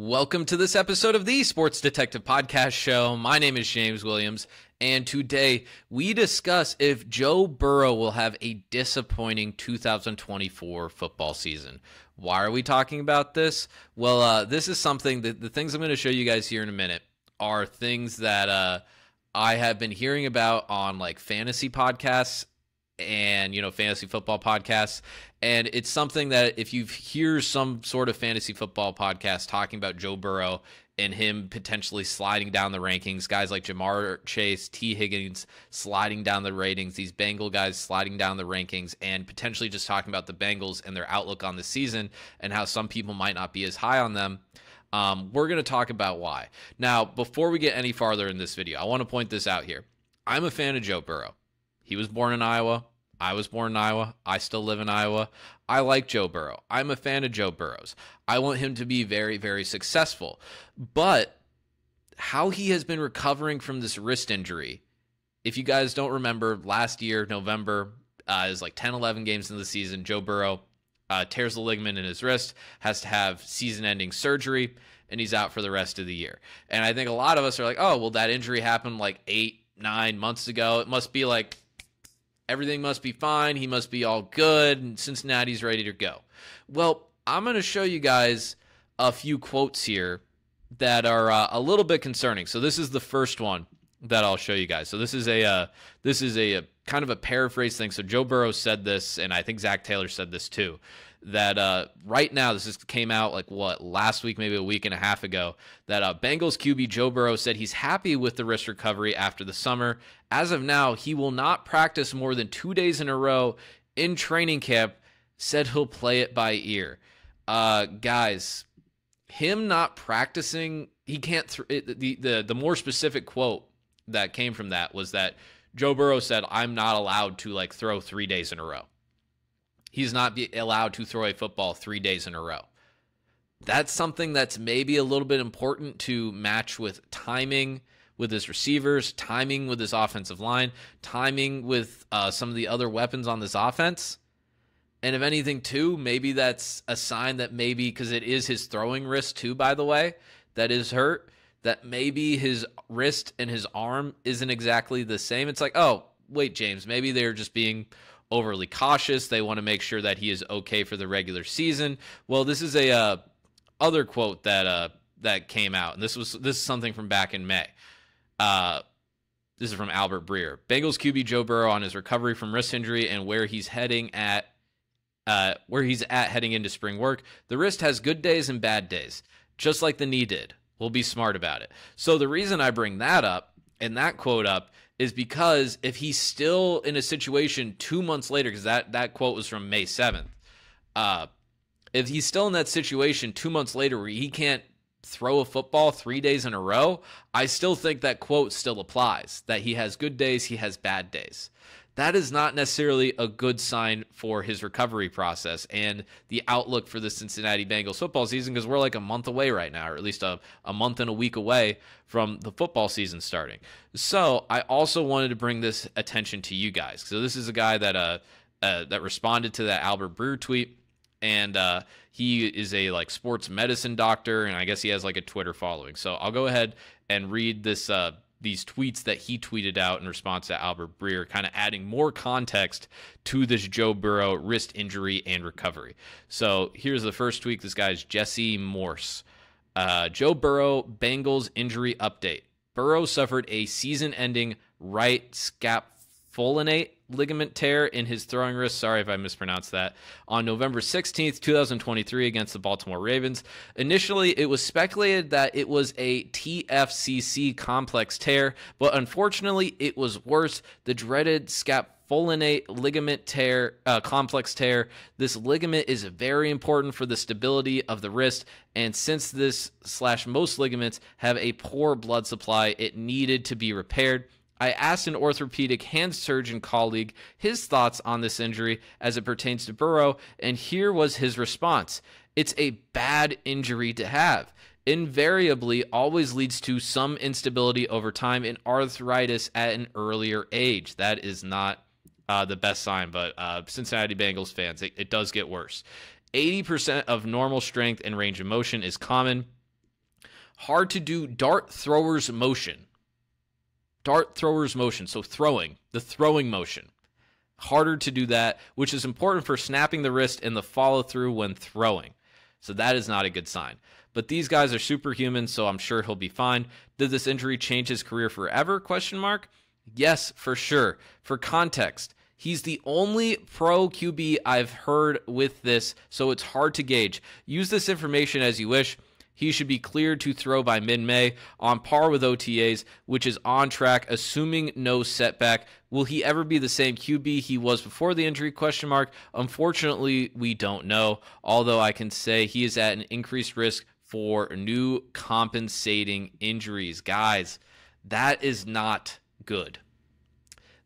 Welcome to this episode of the Sports Detective Podcast Show. My name is James Williams, and today we discuss if Joe Burrow will have a disappointing 2024 football season. Why are we talking about this? Well, uh, this is something that the things I'm going to show you guys here in a minute are things that uh, I have been hearing about on like fantasy podcasts and you know fantasy football podcasts and it's something that if you hear some sort of fantasy football podcast talking about Joe Burrow and him potentially sliding down the rankings, guys like Ja'Marr Chase, Tee Higgins sliding down the ratings, these Bengal guys sliding down the rankings, and potentially just talking about the Bengals and their outlook on the season and how some people might not be as high on them. Um, we're going to talk about why. Now, before we get any farther in this video, I want to point this out here. I'm a fan of Joe Burrow. He was born in Iowa. I was born in Iowa. I still live in Iowa. I like Joe Burrow. I'm a fan of Joe Burrow's. I want him to be very, very successful. But how he has been recovering from this wrist injury, if you guys don't remember, last year, November, uh, is like 10, 11 games in the season. Joe Burrow uh, tears the ligament in his wrist, has to have season ending surgery, and he's out for the rest of the year. And I think a lot of us are like, oh, well, that injury happened like eight, nine months ago. It must be like everything must be fine. He must be all good. And Cincinnati's ready to go. Well, I'm going to show you guys a few quotes here that are uh, a little bit concerning. So this is the first one that I'll show you guys. So this is a uh, this is a, a, kind of a paraphrase thing. So Joe Burrow said this, and I think Zac Taylor said this too. That uh, right now, this is, came out like what last week, maybe a week and a half ago. That uh, Bengals QB Joe Burrow said he's happy with the wrist recovery after the summer. As of now, he will not practice more than two days in a row in training camp. Said he'll play it by ear. Uh, guys, him not practicing, he can't. Th- it, the the the more specific quote that came from that was that Joe Burrow said, "I'm not allowed to like throw three days in a row." He's not be allowed to throw a football three days in a row. That's something that's maybe a little bit important to match with timing with his receivers, timing with his offensive line, timing with uh, some of the other weapons on this offense. And if anything, too, maybe that's a sign that maybe because it is his throwing wrist too, by the way, that is hurt that maybe his wrist and his arm isn't exactly the same. It's like, oh, wait, James, maybe they're just being overly cautious. They want to make sure that he is okay for the regular season. Well, this is a uh, other quote that uh, that came out, and this was this is something from back in May. Uh, this is from Albert Breer. Bengals QB Joe Burrow on his recovery from wrist injury and where he's heading at uh, where he's at heading into spring work. The wrist has good days and bad days, just like the knee did. We'll be smart about it. So the reason I bring that up and that quote up is because if he's still in a situation two months later, because that, that quote was from May 7th, uh, if he's still in that situation two months later where he can't throw a football three days in a row, I still think that quote still applies that he has good days, he has bad days that is not necessarily a good sign for his recovery process and the outlook for the Cincinnati Bengals football season because we're like a month away right now, or at least a, a month and a week away from the football season starting. So I also wanted to bring this attention to you guys. So this is a guy that uh, uh that responded to that Albert Breer tweet and uh, he is a like sports medicine doctor and i guess he has like a twitter following so i'll go ahead and read this uh, these tweets that he tweeted out in response to Albert Breer, kind of adding more context to this Joe Burrow wrist injury and recovery. So here's the first tweet. This guy's Jesse Morse. Uh, Joe Burrow Bengals injury update. Burrow suffered a season ending right scapholinate ligament tear in his throwing wrist. Sorry if I mispronounced that. On November 16th, 2023, against the Baltimore Ravens. Initially, it was speculated that it was a TFCC complex tear, but unfortunately, it was worse. The dreaded scap scapholinate ligament tear, uh, complex tear. This ligament is very important for the stability of the wrist, and since this slash most ligaments have a poor blood supply, it needed to be repaired. I asked an orthopedic hand surgeon colleague his thoughts on this injury as it pertains to Burrow, and here was his response It's a bad injury to have. Invariably, always leads to some instability over time and arthritis at an earlier age. That is not uh, the best sign, but uh, Cincinnati Bengals fans, it, it does get worse. 80% of normal strength and range of motion is common hard to do dart thrower's motion. Dart thrower's motion, so throwing, the throwing motion. Harder to do that, which is important for snapping the wrist and the follow through when throwing. So that is not a good sign. But these guys are superhuman, so I'm sure he'll be fine. Did this injury change his career forever? Question mark. Yes, for sure. For context, he's the only pro QB I've heard with this, so it's hard to gauge. Use this information as you wish. He should be cleared to throw by mid May, on par with OTAs, which is on track, assuming no setback. Will he ever be the same QB he was before the injury? Question mark. Unfortunately, we don't know. Although I can say he is at an increased risk for new compensating injuries. Guys, that is not good.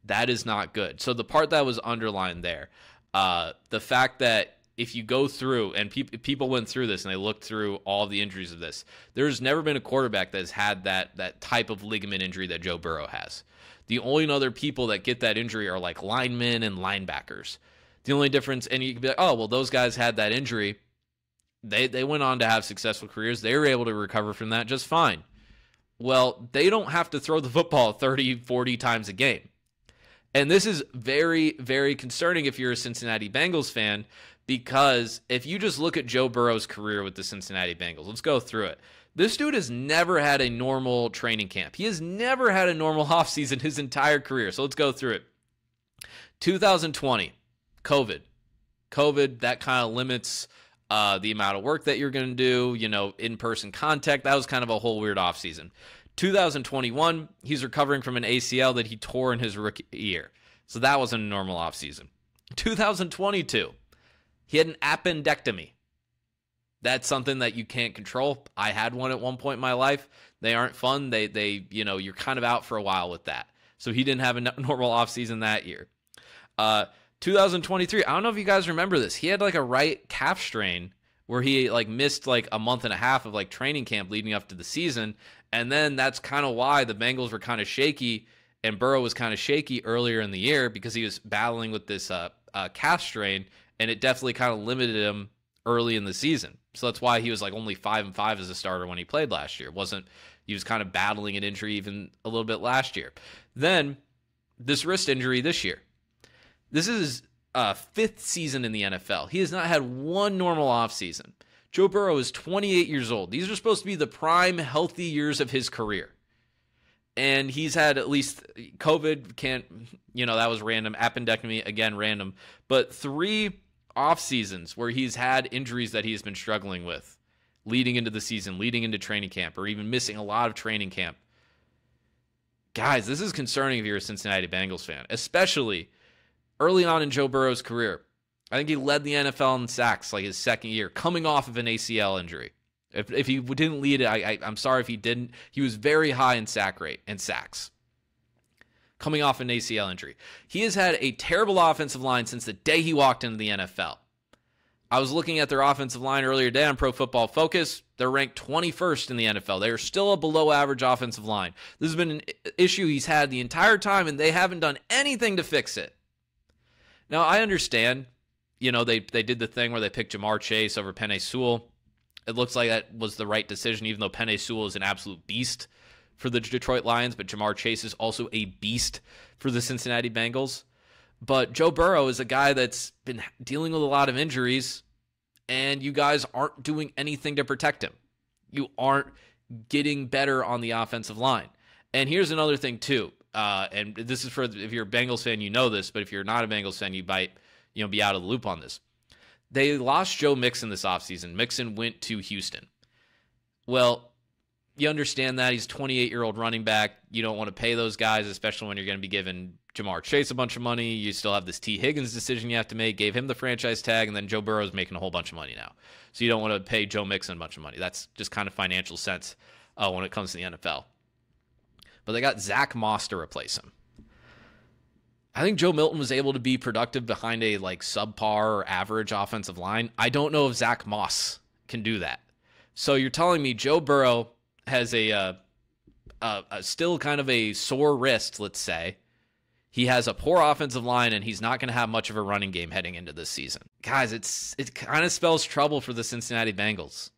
That is not good. So the part that was underlined there, uh, the fact that if you go through and pe- people went through this and they looked through all the injuries of this, there's never been a quarterback that has had that that type of ligament injury that Joe Burrow has. The only other people that get that injury are like linemen and linebackers. The only difference, and you can be like, oh well, those guys had that injury. They they went on to have successful careers. They were able to recover from that just fine. Well, they don't have to throw the football 30, 40 times a game. And this is very, very concerning if you're a Cincinnati Bengals fan because if you just look at Joe Burrow's career with the Cincinnati Bengals, let's go through it. This dude has never had a normal training camp. He has never had a normal offseason his entire career. So let's go through it. 2020, COVID. COVID, that kind of limits uh, the amount of work that you're going to do, you know, in person contact. That was kind of a whole weird offseason. 2021, he's recovering from an ACL that he tore in his rookie year. So that wasn't a normal offseason. 2022, he had an appendectomy. That's something that you can't control. I had one at one point in my life. They aren't fun. They they you know you're kind of out for a while with that. So he didn't have a normal offseason that year. Uh, 2023. I don't know if you guys remember this. He had like a right calf strain where he like missed like a month and a half of like training camp leading up to the season, and then that's kind of why the Bengals were kind of shaky and Burrow was kind of shaky earlier in the year because he was battling with this uh, uh, calf strain and it definitely kind of limited him early in the season. So that's why he was like only five and five as a starter when he played last year. It wasn't he was kind of battling an injury even a little bit last year. Then this wrist injury this year. This is uh, fifth season in the NFL. He has not had one normal offseason. Joe Burrow is 28 years old. These are supposed to be the prime healthy years of his career. And he's had at least COVID can't, you know, that was random. Appendectomy, again, random. But three off seasons where he's had injuries that he's been struggling with leading into the season, leading into training camp, or even missing a lot of training camp. Guys, this is concerning if you're a Cincinnati Bengals fan, especially early on in Joe Burrow's career. I think he led the NFL in sacks like his second year, coming off of an ACL injury. If, if he didn't lead it, I, I'm sorry if he didn't. He was very high in sack rate and sacks coming off an ACL injury. He has had a terrible offensive line since the day he walked into the NFL. I was looking at their offensive line earlier today on Pro Football Focus. They're ranked 21st in the NFL. They are still a below average offensive line. This has been an issue he's had the entire time, and they haven't done anything to fix it. Now, I understand, you know, they, they did the thing where they picked Ja'Marr Chase over Penei Sewell. It looks like that was the right decision, even though Penei Sewell is an absolute beast for the Detroit Lions, but Ja'Marr Chase is also a beast for the Cincinnati Bengals. But Joe Burrow is a guy that's been dealing with a lot of injuries, and you guys aren't doing anything to protect him. You aren't getting better on the offensive line. And here's another thing too. Uh, and this is for if you're a Bengals fan, you know this, but if you're not a Bengals fan, you might you know be out of the loop on this. They lost Joe Mixon this offseason. Mixon went to Houston. Well, you understand that he's 28 year old running back. You don't want to pay those guys, especially when you're going to be giving Ja'Marr Chase a bunch of money. You still have this Tee Higgins decision you have to make. Gave him the franchise tag, and then Joe Burrow's making a whole bunch of money now. So you don't want to pay Joe Mixon a bunch of money. That's just kind of financial sense uh, when it comes to the NFL. But they got Zach Moss to replace him. I think Joe Milton was able to be productive behind a like subpar or average offensive line. I don't know if Zach Moss can do that. So you're telling me Joe Burrow has a, uh, uh, uh, still kind of a sore wrist, let's say. He has a poor offensive line, and he's not going to have much of a running game heading into this season. Guys, it's it kind of spells trouble for the Cincinnati Bengals.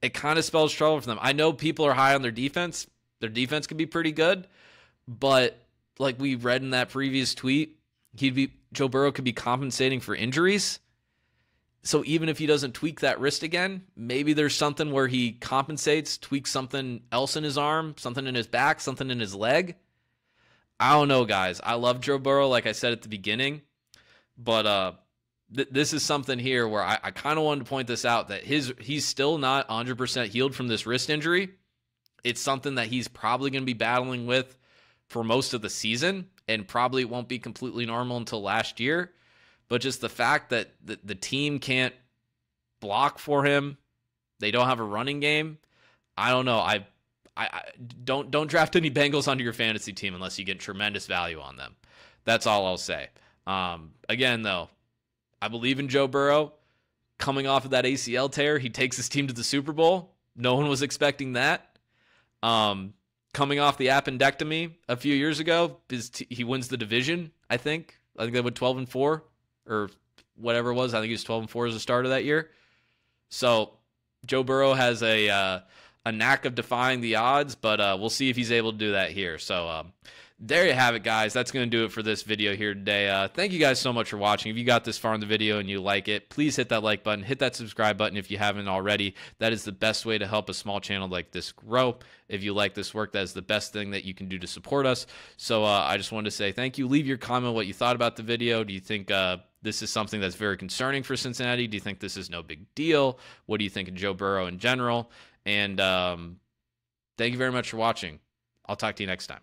it kind of spells trouble for them. I know people are high on their defense. Their defense could be pretty good, but like we read in that previous tweet, he'd be Joe Burrow could be compensating for injuries. So even if he doesn't tweak that wrist again, maybe there's something where he compensates, tweaks something else in his arm, something in his back, something in his leg. I don't know, guys. I love Joe Burrow, like I said at the beginning, but uh, th- this is something here where I, I kind of wanted to point this out that his he's still not 100% healed from this wrist injury. It's something that he's probably going to be battling with for most of the season and probably won't be completely normal until last year. But just the fact that the, the team can't block for him, they don't have a running game. I don't know. I, I, I don't don't draft any Bengals onto your fantasy team unless you get tremendous value on them. That's all I'll say. Um, again, though, I believe in Joe Burrow. Coming off of that ACL tear, he takes his team to the Super Bowl. No one was expecting that. Um, coming off the appendectomy a few years ago, t- he wins the division. I think. I think they went twelve and four or whatever it was. I think he was twelve and four as a starter that year. So Joe Burrow has a uh, a knack of defying the odds, but uh, we'll see if he's able to do that here. So um, there you have it, guys. That's going to do it for this video here today. Uh, thank you guys so much for watching. If you got this far in the video and you like it, please hit that like button, hit that subscribe button if you haven't already. That is the best way to help a small channel like this grow. If you like this work, that is the best thing that you can do to support us. So uh, I just wanted to say thank you. Leave your comment what you thought about the video. Do you think uh, this is something that's very concerning for Cincinnati? Do you think this is no big deal? What do you think of Joe Burrow in general? And um, thank you very much for watching. I'll talk to you next time.